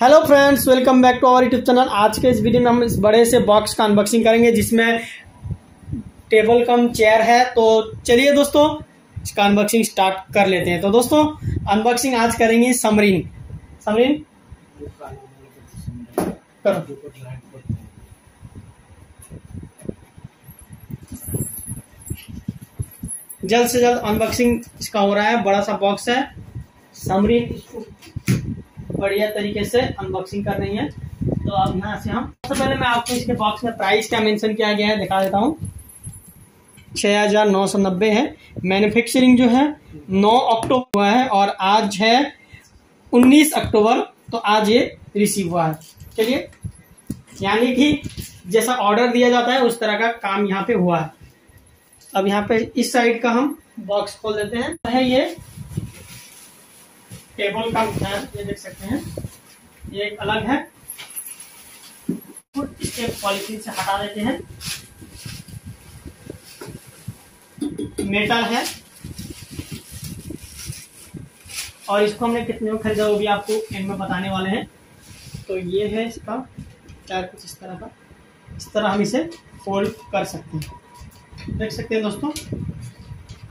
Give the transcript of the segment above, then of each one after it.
Hello friends welcome back to our YouTube channel आज के इस वीडियो में हम इस बड़े से बॉक्स का अनबॉक्सिंग करेंगे, जिसमें टेबल कम चेयर है। तो चलिए दोस्तों, इसका अनबॉक्सिंग स्टार्ट कर लेते हैं। तो दोस्तों अनबॉक्सिंग आज करेंगे समरीन समरीन करो। जल्द से जल्द अनबॉक्सिंग इसका हो रहा है। बड़ा सा बॉक्स है। समरीन बढ़िया तरीके से अनबॉक्सिंग कर रही है। तो अब यहाँ से हम सबसे पहले मैं आपको इसके बॉक्स में प्राइस क्या मेंशन किया गया है, दिखा देता हूँ। छः हज़ार नौ सौ नब्बे है। मैन्युफैक्चरिंग जो है, नौ अक्टूबर हुआ है और आज है उन्नीस अक्टूबर तो आज ये रिसीव हुआ है। चलिए, यानी कि जैसा ऑर्डर दिया जाता है, उस तरह का काम यहाँ पे हुआ है। अब यहाँ पे इस साइड का हम बॉक्स खोल देते हैं। है ये टेबल का है ये देख सकते हैं। ये एक अलग है। इसके पॉलिथीन से हटा देते हैं। मेटल है। और इसको हमने कितने में खरीदा, वो भी आपको एंड में बताने वाले हैं। तो ये है इसका टायर कुछ इस तरह का? इस तरह हम इसे फोल्ड कर सकते हैं। देख सकते हैं दोस्तों,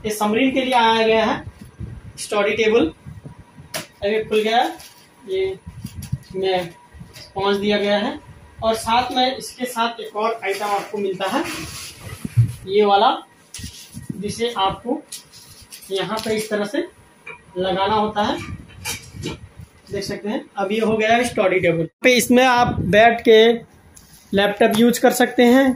ये समरीन के लिए आया गया है। स्टडी टेबल अभी खुल गया। ये में पहुँच दिया गया है। और साथ में इसके साथ एक और आइटम आपको मिलता है। ये वाला, जिसे आपको यहाँ पे इस तरह से लगाना होता है। देख सकते हैं। अब ये हो गया है स्टडी टेबल पे इसमें आप बैठ के लैपटॉप यूज़ कर सकते हैं,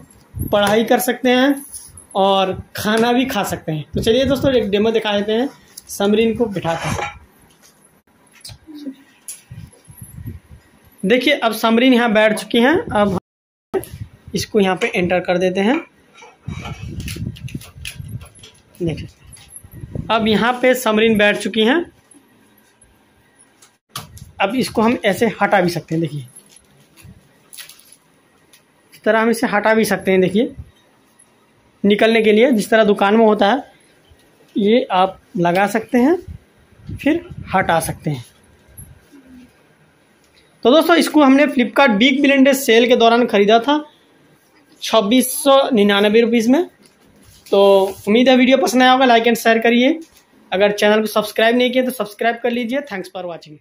पढ़ाई कर सकते हैं और खाना भी खा सकते हैं। तो चलिए दोस्तों, एक डेमो दिखा देते हैं। समरीन को बिठाते हैं। देखिए, अब समरीन यहाँ बैठ चुकी हैं। अब इसको यहाँ पे एंटर कर देते हैं। देखिए, अब यहाँ पे समरीन बैठ चुकी हैं। अब इसको हम ऐसे हटा भी सकते हैं, देखिए। इस तरह हम इसे हटा भी सकते हैं, देखिए। निकलने के लिए जिस तरह दुकान में होता है, ये आप लगा सकते हैं, फिर हटा सकते हैं। तो दोस्तों, इसको हमने Flipkart big billion day sale के दौरान ख़रीदा था, छब्बीस सौ निन्यानबे रुपीज़ में। तो उम्मीद है वीडियो पसंद आया होगा लाइक एंड शेयर करिए। अगर चैनल को सब्सक्राइब नहीं किया तो सब्सक्राइब कर लीजिए। Thanks for watching